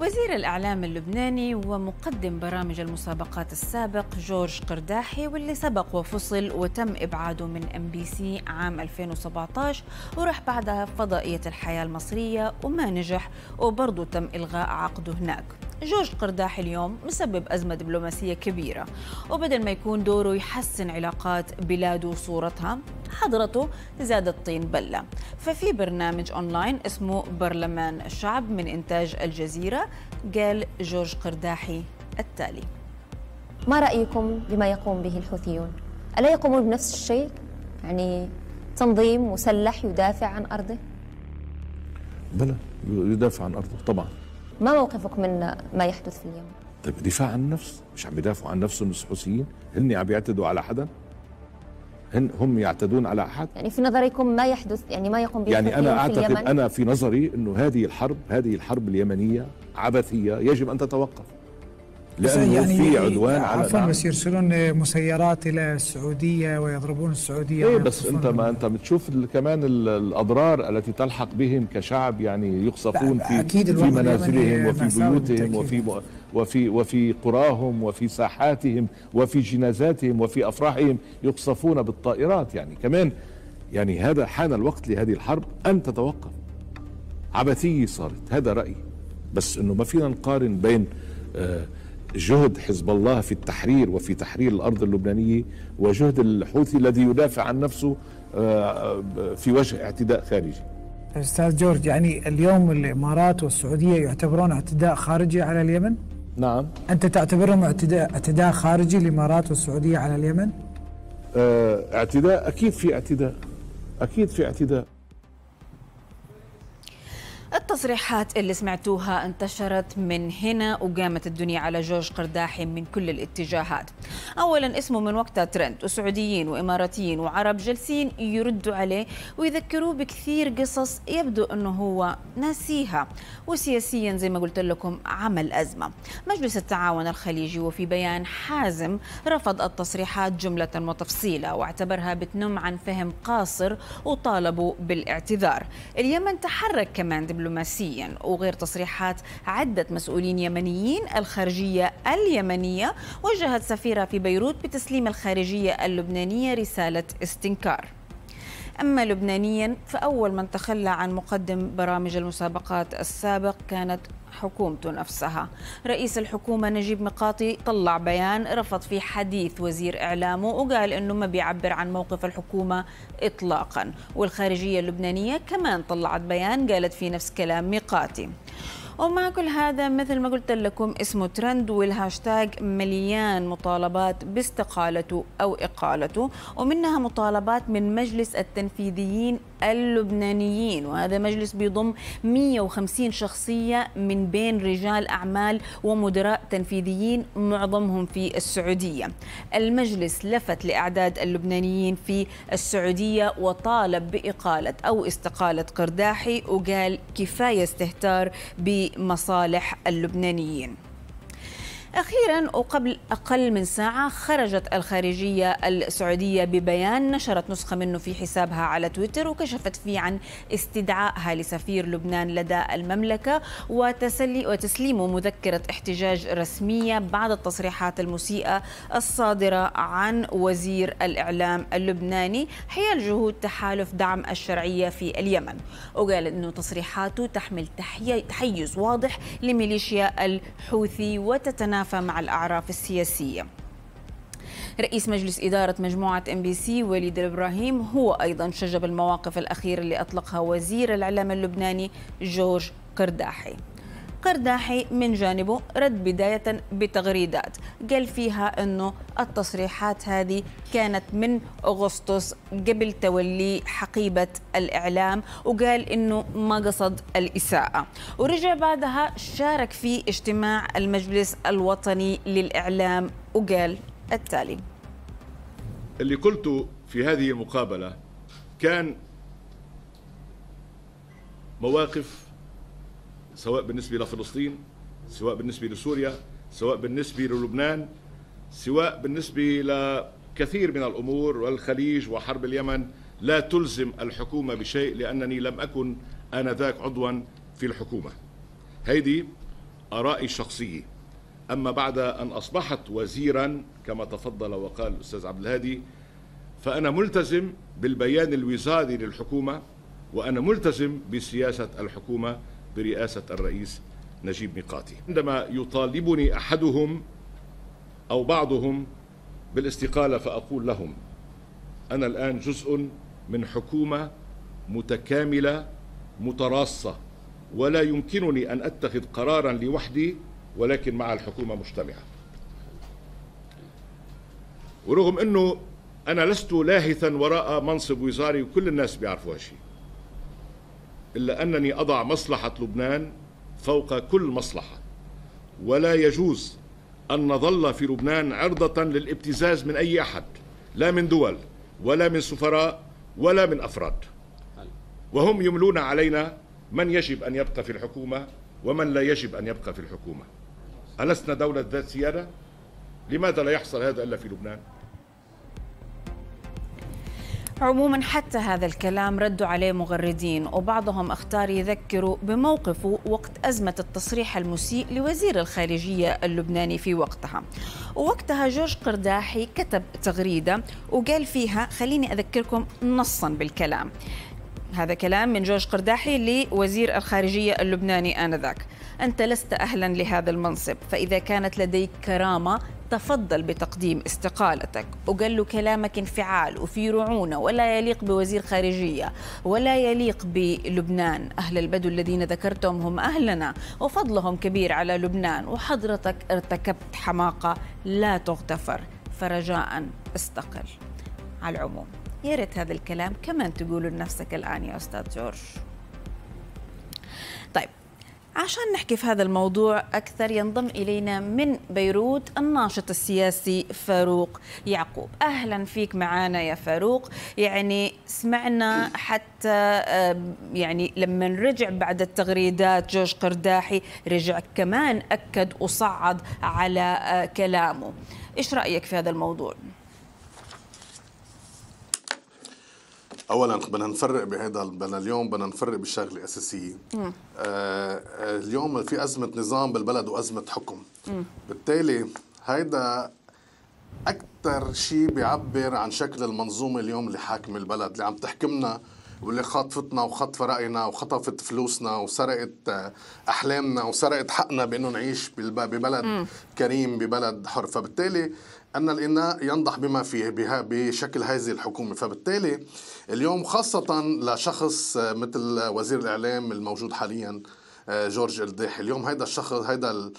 وزير الإعلام اللبناني ومقدم برامج المسابقات السابق جورج قرداحي واللي سبق وفصل وتم إبعاده من MBC عام 2017 وراح بعدها فضائية الحياة المصرية وما نجح وبرضه تم إلغاء عقده هناك. جورج قرداحي اليوم مسبب أزمة دبلوماسية كبيرة وبدل ما يكون دوره يحسن علاقات بلاده وصورتها حضرته زاد الطين بلة ففي برنامج أونلاين اسمه برلمان الشعب من إنتاج الجزيرة قال جورج قرداحي التالي ما رأيكم بما يقوم به الحوثيون؟ ألا يقومون بنفس الشيء؟ يعني تنظيم مسلح يدافع عن أرضه؟ بلى يدافع عن أرضه طبعا ما موقفك من ما يحدث في اليمن؟ طيب دفاع عن النفس مش عم يدافعوا عن نفسهم الحوثيين هن عم يعتدوا على حدا؟ هن هم يعتدون على أحد؟ يعني في نظركم ما يحدث يعني ما يقوم به يعني أنا أعتقد في اليمن؟ أنا في نظري إنه هذه الحرب هذه الحرب اليمنية عبثية يجب أن تتوقف. لأنه يعني في عدوان على عفوا بس يرسلون مسيرات إلى السعودية ويضربون السعودية إيه بس أنت ما أنت بتشوف كمان الأضرار التي تلحق بهم كشعب يعني يقصفون في أكيد في منازلهم وفي بيوتهم وفي وفي وفي قراهم وفي ساحاتهم وفي جنازاتهم وفي أفراحهم يقصفون بالطائرات. يعني كمان يعني هذا حان الوقت لهذه الحرب أن تتوقف. عبثيه صارت هذا رأيي. بس إنه ما فينا نقارن بين آه جهد حزب الله في التحرير وفي تحرير الأرض اللبنانية وجهد الحوثي الذي يدافع عن نفسه في وجه اعتداء خارجي. أستاذ جورج يعني اليوم الإمارات والسعودية يعتبرون اعتداء خارجي على اليمن؟ نعم. أنت تعتبرهم اعتداء اعتداء خارجي الإمارات والسعودية على اليمن؟ اعتداء أكيد في اعتداء أكيد في اعتداء التصريحات اللي سمعتوها انتشرت من هنا وقامت الدنيا على جورج قرداحي من كل الاتجاهات. اولا اسمه من وقتها ترند وسعوديين وإماراتيين وعرب جالسين يردوا عليه ويذكروه بكثير قصص يبدو إنه هو ناسيها. وسياسيا زي ما قلت لكم عمل أزمة. مجلس التعاون الخليجي وفي بيان حازم رفض التصريحات جملة وتفصيلا واعتبرها بتنم عن فهم قاصر وطالبوا بالإعتذار. اليمن تحرك كمان دبلوماسيا وغير تصريحات عدة مسؤولين يمنيين الخارجية اليمنية وجهت سفيرة في بيروت بتسليم الخارجية اللبنانية رسالة استنكار. أما لبنانيا فأول من تخلى عن مقدم برامج المسابقات السابق كانت حكومته نفسها. رئيس الحكومة نجيب ميقاتي طلع بيان رفض فيه حديث وزير إعلامه وقال أنه ما بيعبر عن موقف الحكومة إطلاقا. والخارجية اللبنانية كمان طلعت بيان قالت فيه نفس كلام ميقاتي ومع كل هذا مثل ما قلت لكم اسمه ترند والهاشتاج مليان مطالبات باستقالته أو إقالته ومنها مطالبات من مجلس التنفيذيين اللبنانيين وهذا مجلس بيضم 150 شخصية من بين رجال أعمال ومدراء تنفيذيين معظمهم في السعودية. المجلس لفت لأعداد اللبنانيين في السعودية وطالب بإقالة أو استقالة قرداحي وقال كفاية استهتار بمصالح اللبنانيين. أخيرا وقبل أقل من ساعة خرجت الخارجية السعودية ببيان نشرت نسخة منه في حسابها على تويتر وكشفت فيه عن استدعائها لسفير لبنان لدى المملكة وتسلي وتسليمه مذكرة احتجاج رسمية بعد التصريحات المسيئة الصادرة عن وزير الإعلام اللبناني حيال جهود تحالف دعم الشرعية في اليمن. وقال أنه تصريحاته تحمل تحيز واضح لميليشيا الحوثي وتتنافى يتنافى مع الأعراف السياسية. رئيس مجلس إدارة مجموعة MBC وليد الإبراهيم هو أيضا شجب المواقف الأخيرة اللي أطلقها وزير الإعلام اللبناني جورج قرداحي قرداحي من جانبه رد بداية بتغريدات. قال فيها أنه التصريحات هذه كانت من أغسطس قبل تولي حقيبة الإعلام وقال أنه ما قصد الإساءة. ورجع بعدها شارك في اجتماع المجلس الوطني للإعلام وقال التالي اللي قلته في هذه المقابلة كان مواقف سواء بالنسبة لفلسطين سواء بالنسبة لسوريا سواء بالنسبة للبنان سواء بالنسبة لكثير من الأمور والخليج وحرب اليمن لا تلزم الحكومة بشيء لأنني لم أكن آنذاك عضوا في الحكومة. هيدي آرائي الشخصية. أما بعد أن أصبحت وزيرا كما تفضل وقال الأستاذ عبد الهادي فأنا ملتزم بالبيان الوزاري للحكومة وأنا ملتزم بسياسة الحكومة برئاسة الرئيس نجيب ميقاتي. عندما يطالبني أحدهم أو بعضهم بالاستقالة فأقول لهم أنا الآن جزء من حكومة متكاملة متراصة ولا يمكنني أن أتخذ قرارا لوحدي ولكن مع الحكومة مجتمعة. ورغم أنه أنا لست لاهثا وراء منصب وزاري وكل الناس بيعرفوا هالشيء إلا أنني أضع مصلحة لبنان فوق كل مصلحة ولا يجوز أن نظل في لبنان عرضة للابتزاز من أي أحد لا من دول ولا من سفراء ولا من أفراد وهم يملون علينا من يجب أن يبقى في الحكومة ومن لا يجب أن يبقى في الحكومة ألسنا دولة ذات سيادة؟ لماذا لا يحصل هذا إلا في لبنان؟ عموما حتى هذا الكلام ردوا عليه مغردين وبعضهم أختار يذكروا بموقفه وقت أزمة التصريح المسيء لوزير الخارجية اللبناني في وقتها. ووقتها جورج قرداحي كتب تغريدة وقال فيها خليني أذكركم نصا بالكلام. هذا كلام من جورج قرداحي لوزير الخارجية اللبناني آنذاك. أنت لست أهلا لهذا المنصب فإذا كانت لديك كرامة تفضل بتقديم استقالتك. وقال له كلامك انفعال وفي رعونة ولا يليق بوزير خارجية ولا يليق بلبنان. أهل البدو الذين ذكرتهم هم أهلنا وفضلهم كبير على لبنان. وحضرتك ارتكبت حماقة لا تغتفر فرجاء استقل. على العموم يا ريت هذا الكلام كمان تقوله لنفسك الآن يا أستاذ جورج. طيب عشان نحكي في هذا الموضوع أكثر ينضم إلينا من بيروت الناشط السياسي فاروق يعقوب. أهلا فيك معنا يا فاروق. يعني سمعنا حتى يعني لما رجع بعد التغريدات جورج قرداحي رجع كمان أكد وصعد على كلامه. إيش رأيك في هذا الموضوع؟ اولا بدنا نفرق بهذا بدنا اليوم بدنا نفرق بشغله اساسيه آه, آه، اليوم في أزمة نظام بالبلد وأزمة حكم مم. بالتالي هيدا أكثر شيء بيعبر عن شكل المنظومة اليوم اللي حاكمة البلد اللي عم تحكمنا واللي خاطفتنا وخطف رأينا وخطفت فلوسنا وسرقت أحلامنا وسرقت حقنا بأنه نعيش ببلد م. كريم ببلد حر فبالتالي أن الإناء ينضح بما فيه بها بشكل هذه الحكومة. فبالتالي اليوم خاصة لشخص مثل وزير الإعلام الموجود حاليا جورج الداحي اليوم هيدا الشخص هيدا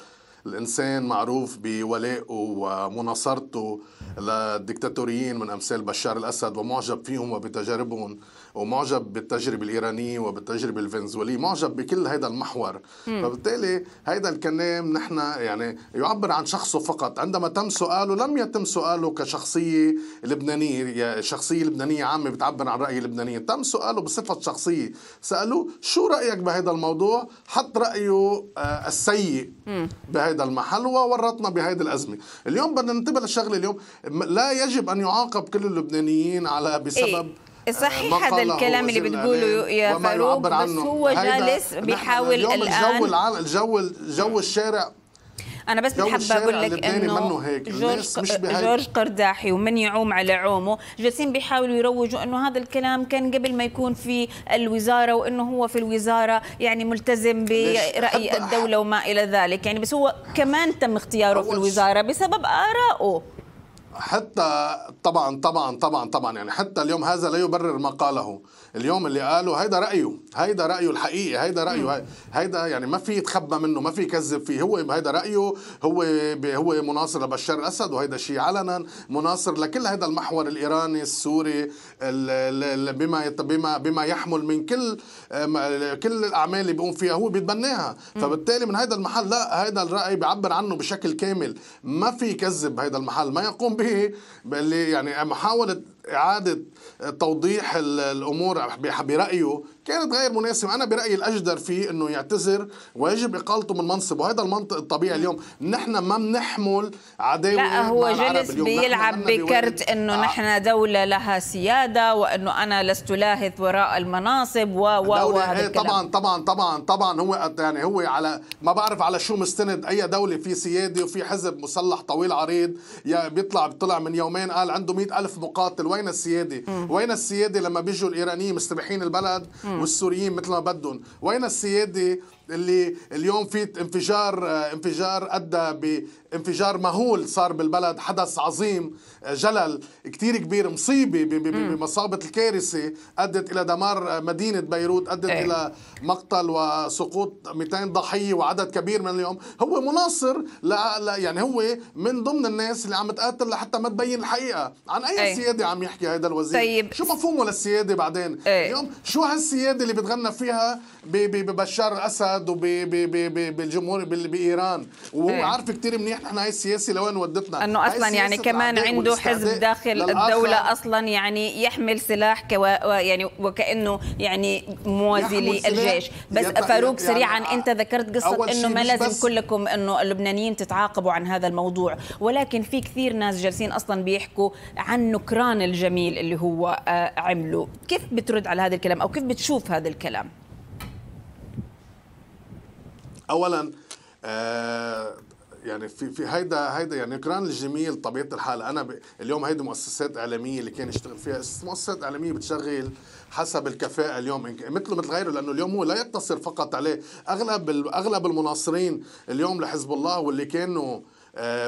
الإنسان معروف بولائه ومناصرته للدكتاتوريين من أمثال بشار الأسد ومعجب فيهم وبتجاربهم ومعجب بالتجربة الإيرانية وبالتجربة الفنزويلية معجب بكل هذا المحور. م. فبالتالي هذا الكلام نحن يعني يعبر عن شخصه فقط. عندما تم سؤاله لم يتم سؤاله كشخصية لبنانية شخصية لبنانية عامة بتعبر عن رأي اللبنانيين تم سؤاله بصفة شخصية. سألوه شو رأيك بهذا الموضوع؟ حط رأيه آه، السيء بهذا المحل وورطنا بهذه الأزمة اليوم بدنا ننتبه للشغلة اليوم لا يجب أن يعاقب كل اللبنانيين على بسبب إيه؟ صحيح هذا الكلام اللي بتقوله يا فاروق بس هو جالس بيحاول الآن الجو الجو الجو الشارع أنا بس بحب أقول لك إنه جورج جورج قرداحي ومن يعوم على عومه. جالسين بيحاولوا يروجوا إنه هذا الكلام كان قبل ما يكون في الوزارة وإنه هو في الوزارة يعني ملتزم برأي الدولة وما إلى ذلك. يعني بس هو كمان تم اختياره في الوزارة بسبب ارائه حتى طبعا طبعا طبعا طبعا يعني حتى اليوم هذا لا يبرر ما قاله. اليوم اللي قاله هيدا رأيه هيدا رأيه الحقيقي هيدا رأيه هيدا يعني ما في يتخبى منه ما في يكذب فيه. هو هيدا رأيه هو هو مناصر لبشار الأسد وهيدا شيء علنا مناصر لكل هذا المحور الإيراني السوري بما بما بما يحمل من كل كل الأعمال اللي بيقوم فيها هو بيتبناها. فبالتالي من هذا المحل لا هذا الرأي بيعبر عنه بشكل كامل. ما في يكذب هذا المحل ما يقوم به اللي يعني محاولة إعادة توضيح الأمور برأيه كانت غير مناسبة. أنا برأيي الأجدر فيه أنه يعتذر ويجب إقالته من منصب وهذا المنطق الطبيعي اليوم. نحن ما بنحمل عداوة لا هو جلس بيلعب بكرت أنه آه. نحن دولة لها سيادة وأنه أنا لست لاهث وراء المناصب و و إيه طبعا طبعا طبعا طبعا. هو يعني هو على ما بعرف على شو مستند. أي دولة في سيادة وفي حزب مسلح طويل عريض بيطلع بيطلع من يومين قال عنده مئة ألف مقاتل. وين السيادة م. وين السيادة لما بيجوا الإيرانيين مستبيحين البلد م. والسوريين مثل ما بدهم وين السيادة اللي اليوم في انفجار انفجار أدى بانفجار مهول صار بالبلد حدث عظيم جلل كتير كبير مصيبة بمصابة الكارثة أدت إلى دمار مدينة بيروت أدت إيه. إلى مقتل وسقوط 200 ضحية وعدد كبير من اليوم هو مناصر لا, لا يعني هو من ضمن الناس اللي عم تقاتل لحتى ما تبين الحقيقة عن أي إيه. سيادة عم يحكي هذا الوزير طيب. شو مفهومه للسيادة بعدين إيه. اليوم شو هالسيادة اللي بتغنى فيها ببشار الأسد وبالجمهور بإيران. وهو إيه. عارف كثير منيح نحن هاي السياسة لوين ودتنا. إنه أصلا يعني كمان عنده حزب داخل الدولة أصلا يعني يحمل سلاح كو يعني وكأنه يعني موازي للجيش. بس فاروق سريعا يعني أنت ذكرت قصة إنه ما لازم كلكم إنه اللبنانيين تتعاقبوا عن هذا الموضوع. ولكن في كثير ناس جالسين أصلا بيحكوا عن نكران الجميل اللي هو آه، عمله. كيف بترد على هذا الكلام؟ أو كيف بتشوف هذا الكلام؟ اولا آه يعني في في هيدا هيدا يعني نكران الجميل طبيعة الحال. أنا ب... اليوم هيدي مؤسسات إعلامية اللي كان يشتغل فيها. مؤسسات إعلامية بتشغل حسب الكفاءة اليوم. مثله مثل غيره لأنه اليوم هو لا يقتصر فقط عليه. أغلب أغلب المناصرين اليوم لحزب الله واللي كانوا آه،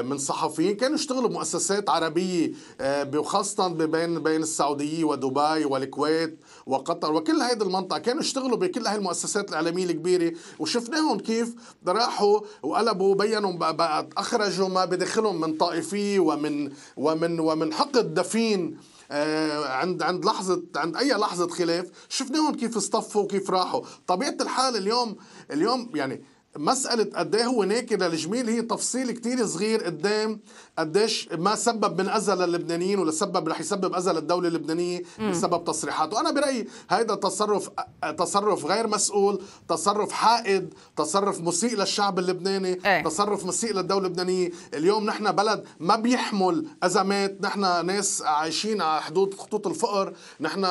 من صحفيين كانوا يشتغلوا بمؤسسات عربية آه، وخاصة بين بين السعودية ودبي والكويت وقطر وكل هذه المنطقة. كانوا يشتغلوا بكل هاي المؤسسات الإعلامية الكبيرة وشفناهم كيف راحوا وقلبوا بينوا أخرجوا ما بدخلهم من طائفية ومن ومن ومن حقد دفين آه، عند عند لحظه عند أي لحظة خلاف. شفناهم كيف اصطفوا وكيف راحوا. طبيعة الحال اليوم اليوم يعني مسألة قد إيه هو ناكر للجميل؟ هي تفصيل كتير صغير قدام قديش ما سبب من أذى للبنانيين ولا سبب رح يسبب أذى للدولة اللبنانية بسبب تصريحاته، أنا برأيي هيدا تصرف تصرف غير مسؤول، تصرف حائد، تصرف مسيء للشعب اللبناني، إيه؟ تصرف مسيء للدولة اللبنانية، اليوم نحن بلد ما بيحمل أزمات، نحن ناس عايشين على حدود خطوط الفقر، نحن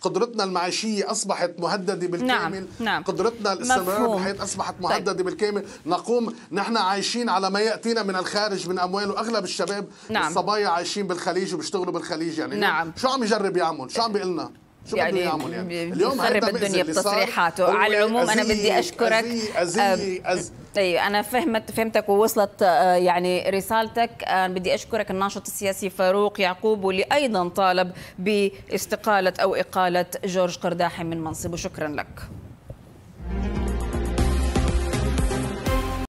قدرتنا المعيشية أصبحت مهددة بالكامل، نعم. نعم. قدرتنا الاستمرار بالحياة أصبحت مهدده طيب. بالكامل. نقوم نحن عايشين على ما يأتينا من الخارج من اموال واغلب الشباب نعم. الصبايا عايشين بالخليج وبيشتغلوا بالخليج يعني. نعم. شو عم يجرب يعمل شو عم بيقول لنا؟ شو يعني يعمل يعني؟ اليوم خرب الدنيا بتصريحاته. على العموم أنا بدي أشكرك. أزي أزي اي أنا فهمت فهمتك ووصلت آه، يعني رسالتك. أنا بدي أشكرك الناشط السياسي فاروق يعقوب واللي أيضا طالب باستقالة أو إقالة جورج قرداحي من منصبه. شكرا لك.